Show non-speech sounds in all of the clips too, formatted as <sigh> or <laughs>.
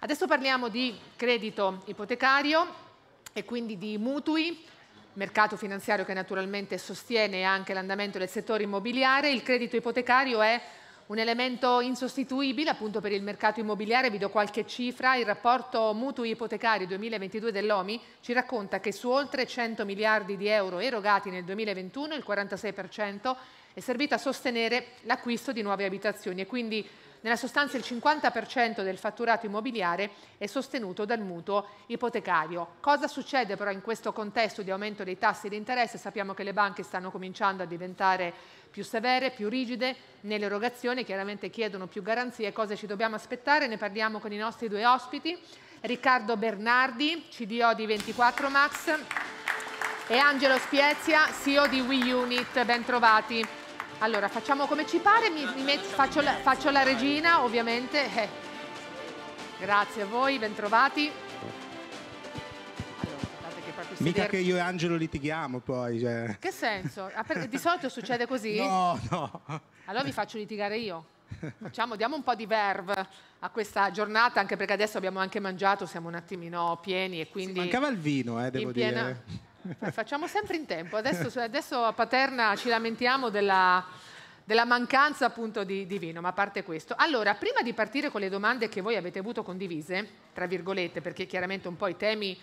Adesso parliamo di credito ipotecario e quindi di mutui, mercato finanziario che naturalmente sostiene anche l'andamento del settore immobiliare. Il credito ipotecario è un elemento insostituibile appunto per il mercato immobiliare, vi do qualche cifra, il rapporto mutui ipotecari 2022 dell'OMI ci racconta che su oltre 100 miliardi di euro erogati nel 2021 il 46% è servito a sostenere l'acquisto di nuove abitazioni e quindi nella sostanza il 50% del fatturato immobiliare è sostenuto dal mutuo ipotecario. Cosa succede però in questo contesto di aumento dei tassi di interesse? Sappiamo che le banche stanno cominciando a diventare più severe, più rigide nell'erogazione, chiaramente chiedono più garanzie. Cosa ci dobbiamo aspettare? Ne parliamo con i nostri due ospiti. Riccardo Bernardi, CDO di 24 Max e Angelo Spiezia, CEO di WeUnit. Ben trovati. Allora, facciamo come ci pare, mi, mi met, faccio, la, faccio, la, regina, ovviamente. Eh. Grazie a voi, bentrovati. Mica che io e Angelo litighiamo poi. Cioè. Che senso? Ah, di solito succede così? No, no. Allora vi faccio litigare io. Facciamo, diamo un po' di verve a questa giornata, anche perché adesso abbiamo anche mangiato, siamo un attimino pieni e quindi... Sì, mancava il vino, eh, devo piena... dire. Facciamo sempre in tempo. Adesso, adesso a Paterna ci lamentiamo della, della mancanza appunto di, di, vino, ma a parte questo. Allora, prima di partire con le domande che voi avete avuto condivise, tra virgolette, perché chiaramente un po' i temi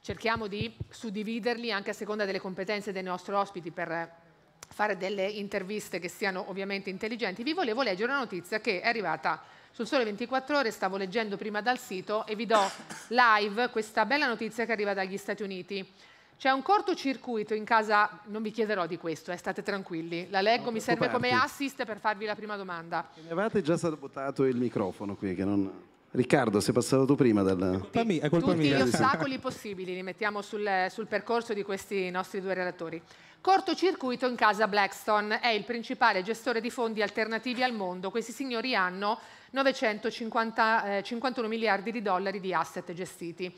cerchiamo di suddividerli anche a seconda delle competenze dei nostri ospiti per fare delle interviste che siano ovviamente intelligenti, vi volevo leggere una notizia che è arrivata sul Sole 24 Ore, stavo leggendo prima dal sito e vi do live questa bella notizia che arriva dagli Stati Uniti. C'è un cortocircuito in casa, non vi chiederò di questo, eh, state tranquilli, la leggo, mi serve come assist per farvi la prima domanda. Mi avevate già sabotato il microfono qui, che non... Riccardo, sei passato tu prima dal... Colpa mia, è colpa Tutti mia. gli ostacoli possibili li mettiamo sul, sul percorso di questi nostri due relatori. Cortocircuito in casa Blackstone è il principale gestore di fondi alternativi al mondo. Questi signori hanno 951 eh, miliardi di dollari di asset gestiti.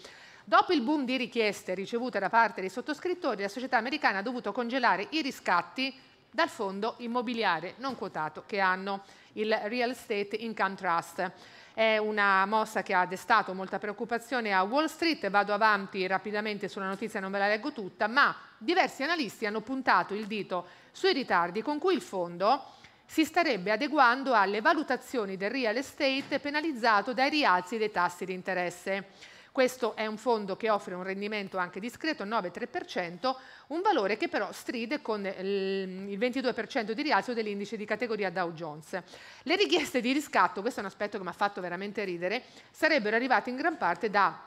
Dopo il boom di richieste ricevute da parte dei sottoscrittori, la società americana ha dovuto congelare i riscatti dal fondo immobiliare non quotato che hanno il Real Estate Income Trust. È una mossa che ha destato molta preoccupazione a Wall Street. Vado avanti rapidamente sulla notizia, non ve la leggo tutta, ma diversi analisti hanno puntato il dito sui ritardi con cui il fondo si starebbe adeguando alle valutazioni del real estate penalizzato dai rialzi dei tassi di interesse. Questo è un fondo che offre un rendimento anche discreto, 9,3%, un valore che però stride con il 22% di rialzo dell'indice di categoria Dow Jones. Le richieste di riscatto, questo è un aspetto che mi ha fatto veramente ridere, sarebbero arrivate in gran parte da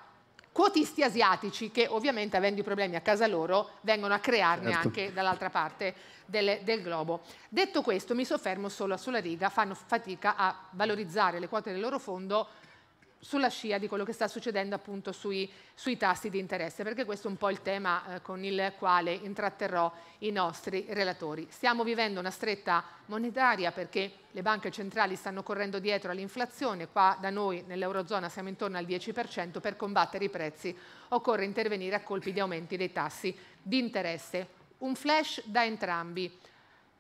quotisti asiatici che ovviamente avendo i problemi a casa loro vengono a crearne certo. anche dall'altra parte del, del, globo. Detto questo mi soffermo solo sulla riga, fanno fatica a valorizzare le quote del loro fondo sulla scia di quello che sta succedendo appunto sui, sui tassi di interesse, perché questo è un po' il tema eh, con il quale intratterrò i nostri relatori. Stiamo vivendo una stretta monetaria perché le banche centrali stanno correndo dietro all'inflazione, qua da noi nell'Eurozona siamo intorno al 10%, per combattere i prezzi occorre intervenire a colpi di aumenti dei tassi di interesse. Un flash da entrambi.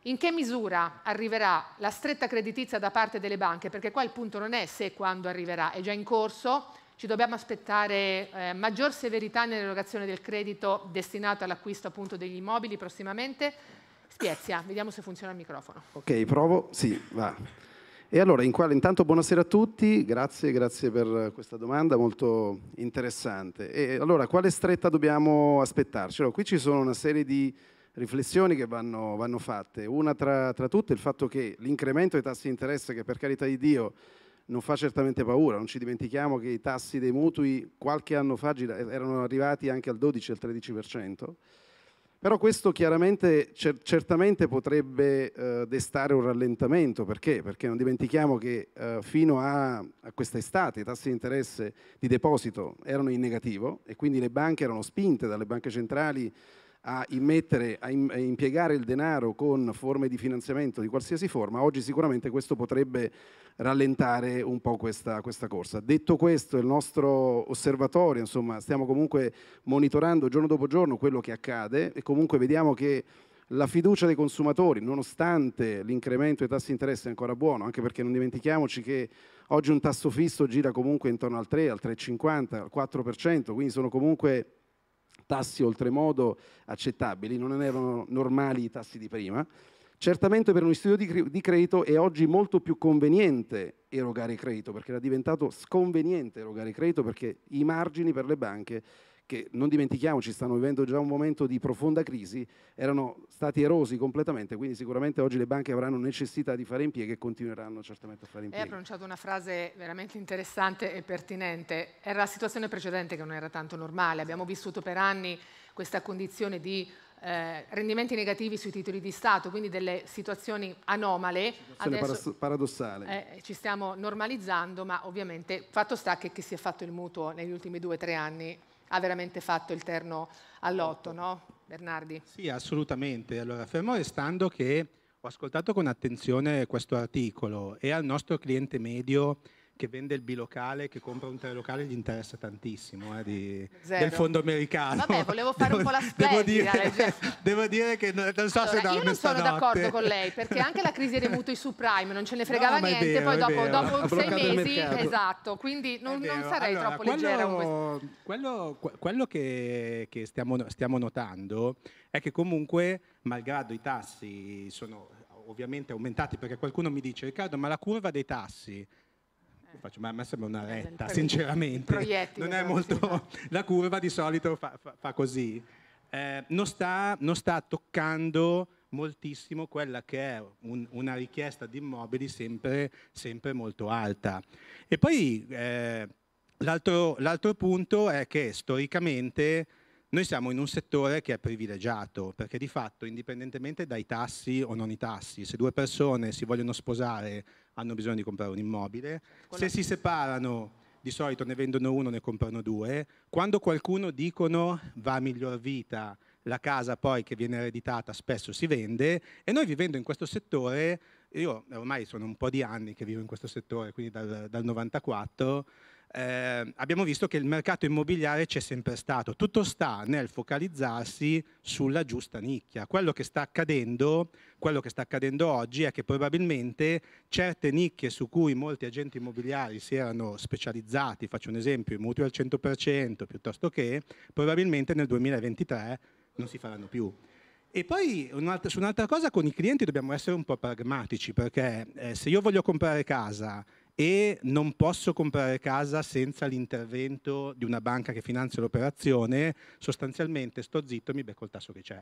In che misura arriverà la stretta creditizia da parte delle banche? Perché qua il punto non è se e quando arriverà, è già in corso, ci dobbiamo aspettare eh, maggior severità nell'erogazione del credito destinato all'acquisto appunto degli immobili prossimamente. Spiezia, vediamo se funziona il microfono. Ok, provo, sì, va. E allora, in quale, intanto buonasera a tutti, grazie, grazie per questa domanda molto interessante. E allora, quale stretta dobbiamo aspettarci? Allora, qui ci sono una serie di riflessioni che vanno, vanno fatte. Una tra, tra tutte il fatto che l'incremento dei tassi di interesse, che per carità di Dio non fa certamente paura, non ci dimentichiamo che i tassi dei mutui qualche anno fa erano arrivati anche al 12 al 13%, però questo chiaramente cer- certamente potrebbe eh, destare un rallentamento, perché? Perché non dimentichiamo che eh, fino a, a quest'estate i tassi di interesse di deposito erano in negativo e quindi le banche erano spinte dalle banche centrali a, immettere, a, impiegare il denaro con forme di finanziamento di qualsiasi forma, oggi sicuramente questo potrebbe rallentare un po' questa, questa corsa. Detto questo, il nostro osservatorio, insomma, stiamo comunque monitorando giorno dopo giorno quello che accade e comunque vediamo che la fiducia dei consumatori, nonostante l'incremento dei tassi di interesse è ancora buono, anche perché non dimentichiamoci che oggi un tasso fisso gira comunque intorno al 3, al 3,50, al 4%, quindi sono comunque tassi oltremodo accettabili, non erano normali i tassi di prima. Certamente per un istituto di credito è oggi molto più conveniente erogare credito, perché era diventato sconveniente erogare credito, perché i margini per le banche che non dimentichiamoci stanno vivendo già un momento di profonda crisi, erano stati erosi completamente, quindi sicuramente oggi le banche avranno necessità di fare impieghi e continueranno certamente a fare impieghi. Lei ha pronunciato una frase veramente interessante e pertinente. Era la situazione precedente che non era tanto normale, abbiamo vissuto per anni questa condizione di eh, rendimenti negativi sui titoli di Stato, quindi delle situazioni anomale. Situazione Adesso, paradossale. Eh, ci stiamo normalizzando, ma ovviamente fatto sta che chi si è fatto il mutuo negli ultimi due o tre anni ha veramente fatto il terno all'otto, no? Bernardi? Sì, assolutamente. Allora, fermo restando che ho ascoltato con attenzione questo articolo e al nostro cliente medio che vende il bilocale, che compra un telelocale, gli interessa tantissimo eh, di, del fondo americano. Vabbè, volevo fare un po' la <laughs> splendida. devo, dire, <laughs> devo dire che non, so allora, se Io non sono d'accordo con <laughs> lei, perché anche la crisi dei mutui subprime non ce ne fregava no, niente, vero, poi dopo, dopo sei mesi, esatto, quindi non, non sarei allora, troppo quello, leggera con questo. Quello, quello che, che stiamo, stiamo notando è che comunque, malgrado i tassi sono ovviamente aumentati, perché qualcuno mi dice, Riccardo, ma la curva dei tassi Faccio, ma a me sembra una eh, retta, sinceramente. Non è molto... <laughs> La curva di solito fa, fa, fa così. Eh, non, sta, non, sta, toccando moltissimo quella che è un, una richiesta di immobili sempre, sempre molto alta. E poi eh, l'altro, l'altro punto è che storicamente noi siamo in un settore che è privilegiato, perché di fatto, indipendentemente dai tassi o non i tassi, se due persone si vogliono sposare hanno bisogno di comprare un immobile, se si separano di solito ne vendono uno, ne comprano due, quando qualcuno dicono va a miglior vita, la casa poi che viene ereditata spesso si vende. E noi vivendo in questo settore, io ormai sono un po' di anni che vivo in questo settore, quindi dal, dal 94, eh, abbiamo visto che il mercato immobiliare c'è sempre stato, tutto sta nel focalizzarsi sulla giusta nicchia. Quello che sta accadendo, che sta accadendo oggi è che probabilmente certe nicchie su cui molti agenti immobiliari si erano specializzati, faccio un esempio, i mutui al 100% piuttosto che, probabilmente nel 2023 non si faranno più. E poi un'altra, su un'altra cosa con i clienti dobbiamo essere un po' pragmatici perché eh, se io voglio comprare casa e non posso comprare casa senza l'intervento di una banca che finanzia l'operazione, sostanzialmente sto zitto e mi becco il tasso che c'è.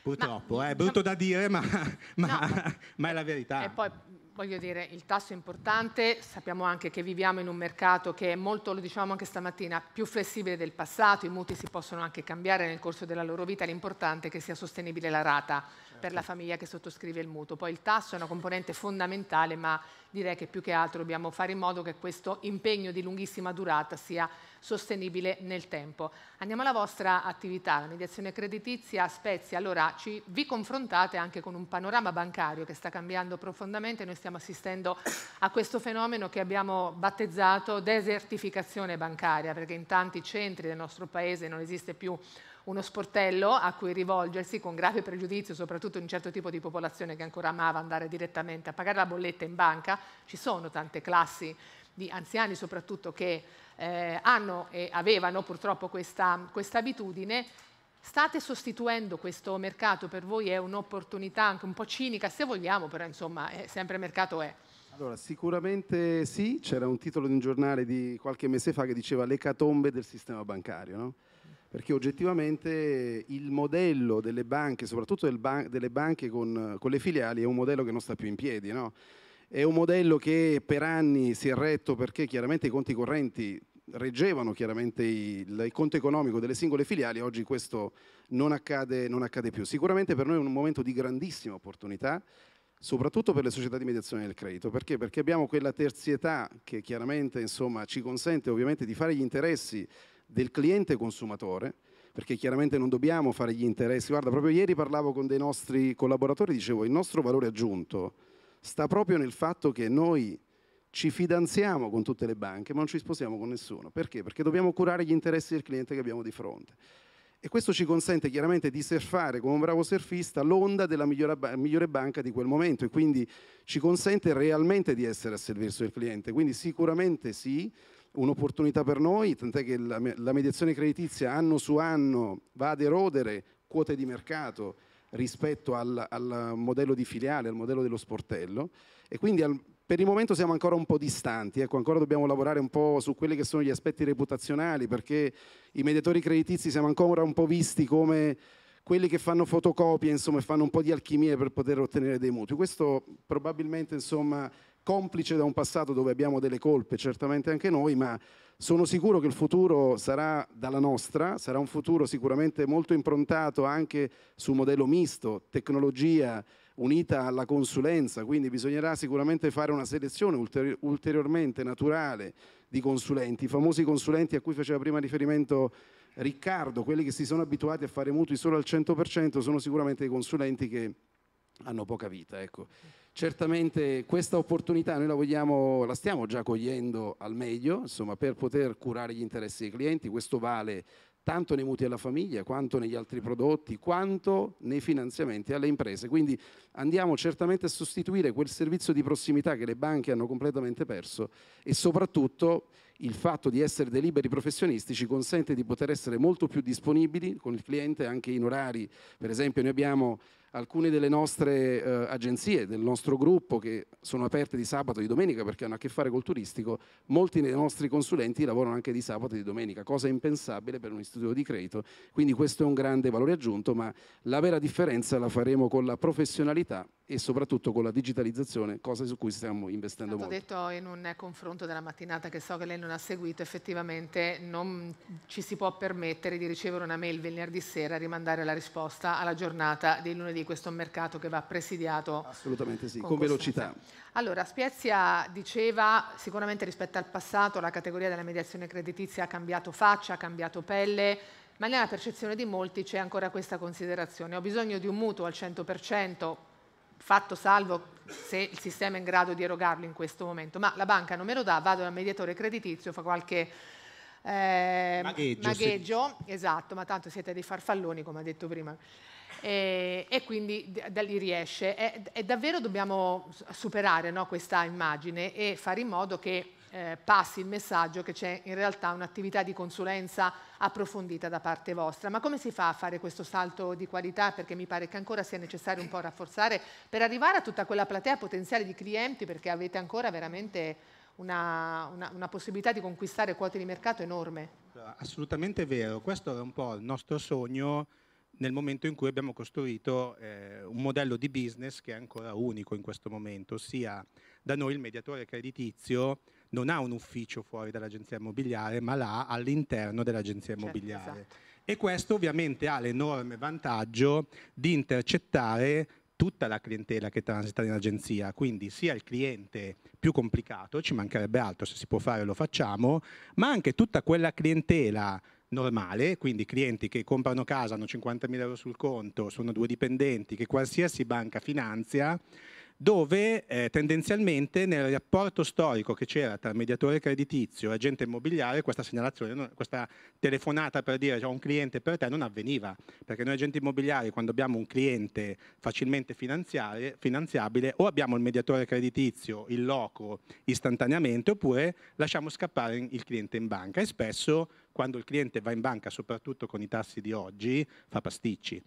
Purtroppo, ma, è brutto diciamo, da dire, ma, <laughs> ma, no, <laughs> ma, è la verità. E poi voglio dire, il tasso è importante, sappiamo anche che viviamo in un mercato che è molto, lo dicevamo anche stamattina, più flessibile del passato, i mutui si possono anche cambiare nel corso della loro vita, l'importante è che sia sostenibile la rata per la famiglia che sottoscrive il mutuo. Poi il tasso è una componente fondamentale, ma direi che più che altro dobbiamo fare in modo che questo impegno di lunghissima durata sia sostenibile nel tempo. Andiamo alla vostra attività, la mediazione creditizia Spezia. Allora, ci, vi confrontate anche con un panorama bancario che sta cambiando profondamente. Noi stiamo assistendo a questo fenomeno che abbiamo battezzato desertificazione bancaria, perché in tanti centri del nostro paese non esiste più uno sportello a cui rivolgersi con grave pregiudizio, soprattutto in un certo tipo di popolazione che ancora amava andare direttamente a pagare la bolletta in banca. Ci sono tante classi di anziani soprattutto che eh, hanno e avevano purtroppo questa, questa abitudine. State sostituendo questo mercato, per voi è un'opportunità anche un po' cinica, se vogliamo, però insomma è, sempre mercato è. Allora, sicuramente sì, c'era un titolo di un giornale di qualche mese fa che diceva l'ecatombe del sistema bancario, no? Perché oggettivamente il modello delle banche, soprattutto del ban delle banche con, con, le filiali, è un modello che non sta più in piedi. No? È un modello che per anni si è retto perché chiaramente i conti correnti reggevano chiaramente il, il conto economico delle singole filiali, oggi questo non accade, non accade più. Sicuramente per noi è un momento di grandissima opportunità, soprattutto per le società di mediazione del credito. Perché? Perché abbiamo quella terzietà che chiaramente insomma, ci consente ovviamente di fare gli interessi del cliente consumatore, perché chiaramente non dobbiamo fare gli interessi. Guarda, proprio ieri parlavo con dei nostri collaboratori, dicevo, il nostro valore aggiunto sta proprio nel fatto che noi ci fidanziamo con tutte le banche, ma non ci sposiamo con nessuno. Perché? Perché dobbiamo curare gli interessi del cliente che abbiamo di fronte. e questo ci consente chiaramente di surfare come un bravo surfista l'onda della migliore, banca di quel momento e quindi ci consente realmente di essere a servizio del cliente. Quindi sicuramente sì, un'opportunità per noi, tant'è che la, la mediazione creditizia anno su anno va ad erodere quote di mercato rispetto al, al modello di filiale, al modello dello sportello e quindi al, per il momento siamo ancora un po' distanti, ecco, ancora dobbiamo lavorare un po' su quelli che sono gli aspetti reputazionali, perché i mediatori creditizi siamo ancora un po' visti come quelli che fanno fotocopie, insomma, fanno un po' di alchimie per poter ottenere dei mutui. Questo probabilmente, insomma, complice da un passato dove abbiamo delle colpe, certamente anche noi, ma sono sicuro che il futuro sarà dalla nostra, sarà un futuro sicuramente molto improntato anche su modello misto, tecnologia, unita alla consulenza, quindi bisognerà sicuramente fare una selezione ulteri ulteriormente naturale di consulenti, i famosi consulenti a cui faceva prima riferimento Riccardo, quelli che si sono abituati a fare mutui solo al 100%, sono sicuramente i consulenti che hanno poca vita. Ecco. Certamente questa opportunità noi la, vogliamo, la stiamo già cogliendo al meglio insomma, per poter curare gli interessi dei clienti, questo vale tanto nei mutui alla famiglia, quanto negli altri prodotti, quanto nei finanziamenti alle imprese. Quindi andiamo certamente a sostituire quel servizio di prossimità che le banche hanno completamente perso e soprattutto il fatto di essere dei liberi professionisti ci consente di poter essere molto più disponibili con il cliente anche in orari. Per esempio noi abbiamo alcune delle nostre eh, agenzie, del nostro gruppo che sono aperte di sabato e di domenica perché hanno a che fare col turistico, molti dei nostri consulenti lavorano anche di sabato e di domenica, cosa impensabile per un istituto di credito, quindi questo è un grande valore aggiunto, ma la vera differenza la faremo con la professionalità e soprattutto con la digitalizzazione, cosa su cui stiamo investendo molto. Ho detto in un confronto della mattinata che so che lei non ha seguito, effettivamente non ci si può permettere di ricevere una mail venerdì sera e rimandare la risposta alla giornata di lunedì, questo è un mercato che va presidiato. Assolutamente sì, con, con velocità. Allora, Spiezia diceva sicuramente rispetto al passato la categoria della mediazione creditizia ha cambiato faccia, ha cambiato pelle, ma nella percezione di molti c'è ancora questa considerazione. Ho bisogno di un mutuo al 100%, fatto salvo se il sistema è in grado di erogarlo in questo momento, ma la banca non me lo dà, vado dal mediatore creditizio, fa qualche eh, magheggio, magheggio sì. esatto, ma tanto siete dei farfalloni come ha detto prima. E, e quindi da lì riesce. E, e davvero dobbiamo superare no, questa immagine e fare in modo che eh, passi il messaggio che c'è in realtà un'attività di consulenza approfondita da parte vostra. Ma come si fa a fare questo salto di qualità? Perché mi pare che ancora sia necessario un po' rafforzare per arrivare a tutta quella platea potenziale di clienti perché avete ancora veramente una, una, una possibilità di conquistare quote di mercato enorme. Assolutamente vero, questo è un po' il nostro sogno nel momento in cui abbiamo costruito eh, un modello di business che è ancora unico in questo momento, ossia da noi il mediatore creditizio non ha un ufficio fuori dall'agenzia immobiliare, ma l'ha all'interno dell'agenzia certo, immobiliare. Certo, esatto. E questo ovviamente ha l'enorme vantaggio di intercettare tutta la clientela che transita in agenzia, quindi sia il cliente più complicato, ci mancherebbe altro, se si può fare lo facciamo, ma anche tutta quella clientela normale, quindi clienti che comprano casa, hanno 50.000 euro sul conto, sono due dipendenti, che qualsiasi banca finanzia, dove eh, tendenzialmente nel rapporto storico che c'era tra mediatore creditizio e agente immobiliare questa segnalazione, questa telefonata per dire c'è un cliente per te non avveniva, perché noi agenti immobiliari quando abbiamo un cliente facilmente finanziabile o abbiamo il mediatore creditizio in loco istantaneamente oppure lasciamo scappare il cliente in banca e spesso quando il cliente va in banca, soprattutto con i tassi di oggi, fa pasticci.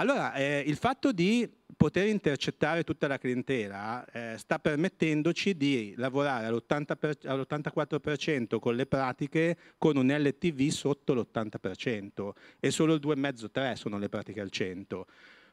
Allora, eh, il fatto di poter intercettare tutta la clientela eh, sta permettendoci di lavorare all'84% con le pratiche con un LTV sotto l'80% e solo il 2,5-3 sono le pratiche al 100%.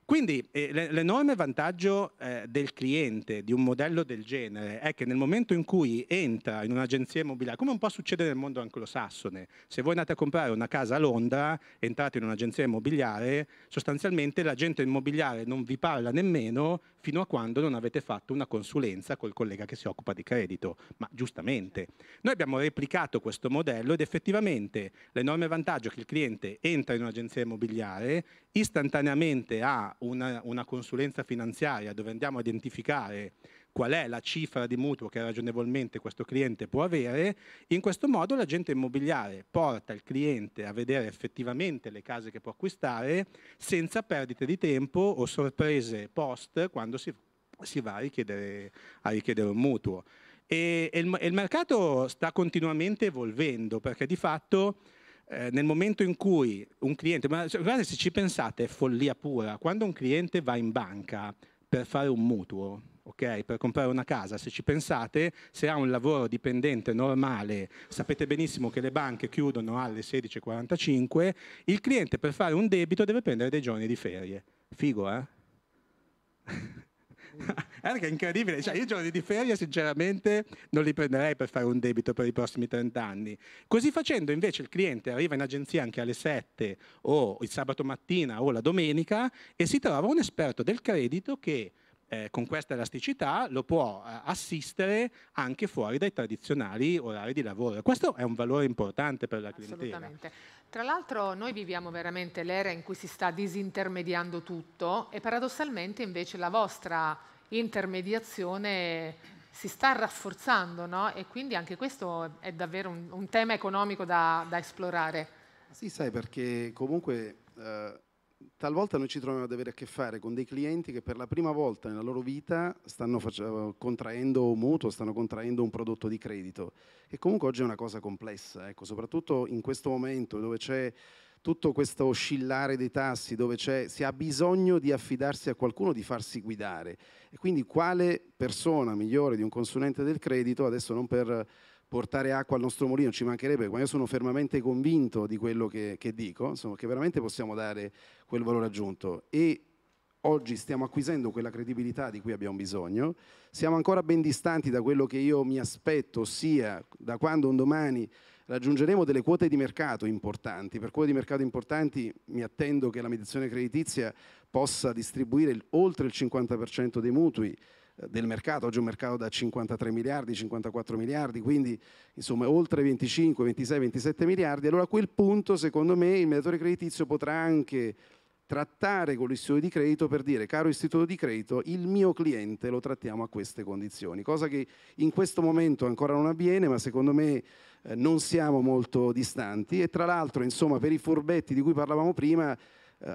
Quindi eh, l'enorme vantaggio eh, del cliente di un modello del genere è che nel momento in cui entra in un'agenzia immobiliare, come un po' succede nel mondo anglosassone, se voi andate a comprare una casa a Londra, entrate in un'agenzia immobiliare, sostanzialmente l'agente immobiliare non vi parla nemmeno fino a quando non avete fatto una consulenza col collega che si occupa di credito, ma giustamente. Noi abbiamo replicato questo modello ed effettivamente l'enorme vantaggio è che il cliente entra in un'agenzia immobiliare, istantaneamente ha una, una consulenza finanziaria dove andiamo a identificare qual è la cifra di mutuo che ragionevolmente questo cliente può avere, in questo modo l'agente immobiliare porta il cliente a vedere effettivamente le case che può acquistare senza perdite di tempo o sorprese post quando si, si va a richiedere, a richiedere un mutuo. E, e, il, e il mercato sta continuamente evolvendo perché di fatto eh, nel momento in cui un cliente, ma guardate se ci pensate è follia pura, quando un cliente va in banca per fare un mutuo, okay, per comprare una casa, se ci pensate, se ha un lavoro dipendente normale, sapete benissimo che le banche chiudono alle 16.45, il cliente per fare un debito deve prendere dei giorni di ferie. Figo, eh? È incredibile, cioè, io giorni di ferie sinceramente non li prenderei per fare un debito per i prossimi 30 anni. Così facendo invece il cliente arriva in agenzia anche alle 7 o il sabato mattina o la domenica e si trova un esperto del credito che eh, con questa elasticità lo può eh, assistere anche fuori dai tradizionali orari di lavoro. Questo è un valore importante per la clientela. Assolutamente. Tra l'altro noi viviamo veramente l'era in cui si sta disintermediando tutto e paradossalmente invece la vostra intermediazione si sta rafforzando no? e quindi anche questo è davvero un, un tema economico da, da, esplorare. Sì, sai, perché comunque eh, talvolta noi ci troviamo ad avere a che fare con dei clienti che per la prima volta nella loro vita stanno contraendo un mutuo, stanno contraendo un prodotto di credito, che comunque oggi è una cosa complessa, ecco, soprattutto in questo momento dove c'è tutto questo oscillare dei tassi, dove si ha bisogno di affidarsi a qualcuno, di farsi guidare. E quindi quale persona migliore di un consulente del credito, adesso non per portare acqua al nostro mulino, ci mancherebbe, ma io sono fermamente convinto di quello che, che dico, insomma, che veramente possiamo dare quel valore aggiunto e oggi stiamo acquisendo quella credibilità di cui abbiamo bisogno, siamo ancora ben distanti da quello che io mi aspetto, ossia da quando un domani raggiungeremo delle quote di mercato importanti. Per quote di mercato importanti mi attendo che la mediazione creditizia possa distribuire oltre il 50% dei mutui del mercato, oggi è un mercato da 53 miliardi, 54 miliardi, quindi insomma oltre 25, 26, 27 miliardi, allora a quel punto secondo me il mediatore creditizio potrà anche trattare con l'istituto di credito per dire caro istituto di credito il mio cliente lo trattiamo a queste condizioni, cosa che in questo momento ancora non avviene ma secondo me eh, non siamo molto distanti. E tra l'altro insomma per i furbetti di cui parlavamo prima eh,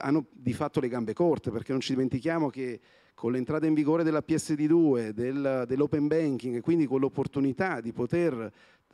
hanno di fatto le gambe corte perché non ci dimentichiamo che con l'entrata in vigore della PSD2, del, dell'open banking e quindi con l'opportunità di poter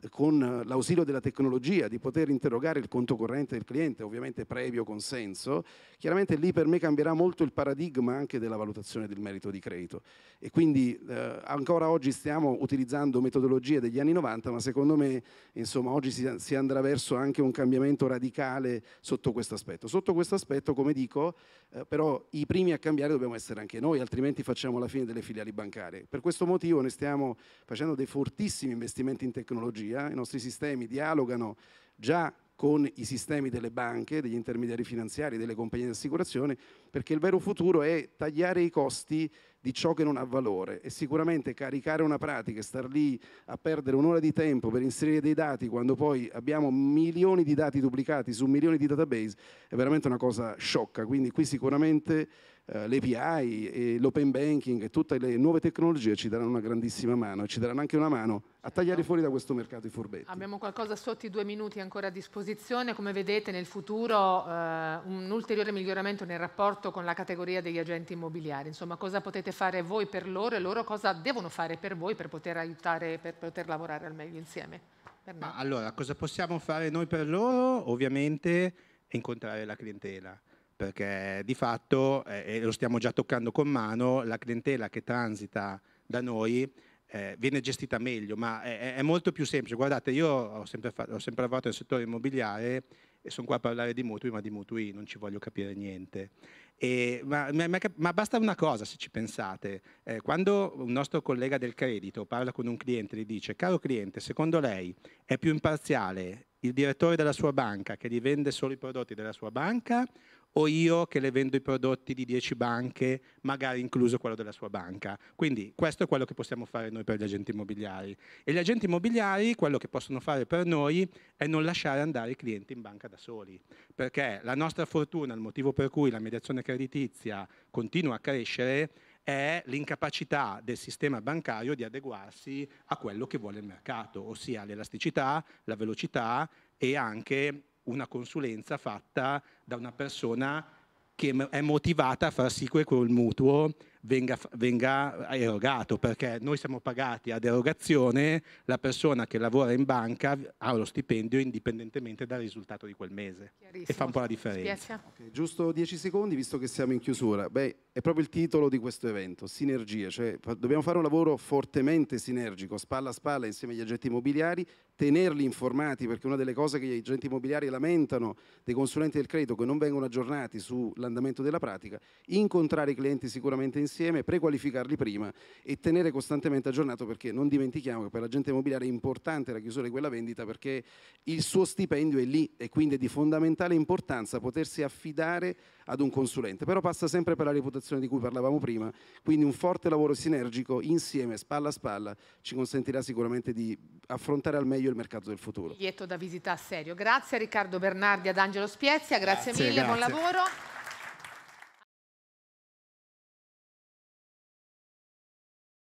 con l'ausilio della tecnologia di poter interrogare il conto corrente del cliente, ovviamente previo consenso, chiaramente lì per me cambierà molto il paradigma anche della valutazione del merito di credito. E quindi eh, ancora oggi stiamo utilizzando metodologie degli anni 90, ma secondo me insomma, oggi si, si, andrà verso anche un cambiamento radicale sotto questo aspetto. Sotto questo aspetto, come dico, eh, però i primi a cambiare dobbiamo essere anche noi, altrimenti facciamo la fine delle filiali bancarie. Per questo motivo noi stiamo facendo dei fortissimi investimenti in tecnologia tecnologia, i nostri sistemi dialogano già con i sistemi delle banche, degli intermediari finanziari, delle compagnie di assicurazione, perché il vero futuro è tagliare i costi di ciò che non ha valore e sicuramente caricare una pratica e star lì a perdere un'ora di tempo per inserire dei dati quando poi abbiamo milioni di dati duplicati su milioni di database è veramente una cosa sciocca, quindi qui sicuramente eh, l'API e l'open banking e tutte le nuove tecnologie ci daranno una grandissima mano e ci daranno anche una mano a tagliare fuori da questo mercato i furbetti. Abbiamo qualcosa sotto i due minuti ancora a disposizione, come vedete nel futuro eh, un ulteriore miglioramento nel rapporto con la categoria degli agenti immobiliari, insomma cosa potete fare voi per loro e loro cosa devono fare per voi per poter aiutare, per poter lavorare al meglio insieme. allora, cosa possiamo fare noi per loro? Ovviamente incontrare la clientela perché di fatto, eh, e lo stiamo già toccando con mano, la clientela che transita da noi eh, viene gestita meglio, ma è, è, molto più semplice. Guardate, io ho sempre, fatto, ho sempre lavorato nel settore immobiliare e sono qua a parlare di mutui, ma di mutui non ci voglio capire niente. E, ma, ma, ma, basta una cosa se ci pensate, eh, quando un nostro collega del credito parla con un cliente e gli dice caro cliente, secondo lei è più imparziale il direttore della sua banca che gli vende solo i prodotti della sua banca o io che le vendo i prodotti di 10 banche, magari incluso quello della sua banca. Quindi questo è quello che possiamo fare noi per gli agenti immobiliari. E gli agenti immobiliari, quello che possono fare per noi è non lasciare andare i clienti in banca da soli, perché la nostra fortuna, il motivo per cui la mediazione creditizia continua a crescere, è l'incapacità del sistema bancario di adeguarsi a quello che vuole il mercato, ossia l'elasticità, la velocità e anche una consulenza fatta da una persona che è motivata a far sì che quel mutuo venga, venga, erogato, perché noi siamo pagati ad erogazione, la persona che lavora in banca ha lo stipendio indipendentemente dal risultato di quel mese e fa un po' la differenza. Okay, giusto 10 secondi, visto che siamo in chiusura. Beh, è proprio il titolo di questo evento, sinergia, cioè dobbiamo fare un lavoro fortemente sinergico, spalla a spalla insieme agli agenti immobiliari, tenerli informati, perché una delle cose che gli agenti immobiliari lamentano dei consulenti del credito che non vengono aggiornati sull'andamento della pratica, incontrare i clienti sicuramente insieme prequalificarli prima e tenere costantemente aggiornato perché non dimentichiamo che per l'agente immobiliare è importante la chiusura di quella vendita perché il suo stipendio è lì e quindi è di fondamentale importanza potersi affidare ad un consulente, però passa sempre per la reputazione di cui parlavamo prima, quindi un forte lavoro sinergico insieme, spalla a spalla, ci consentirà sicuramente di affrontare al meglio il mercato del futuro. Biglietto da visita a serio. Grazie a Riccardo Bernardi, ad Angelo Spiezia, grazie, grazie mille, grazie. buon lavoro.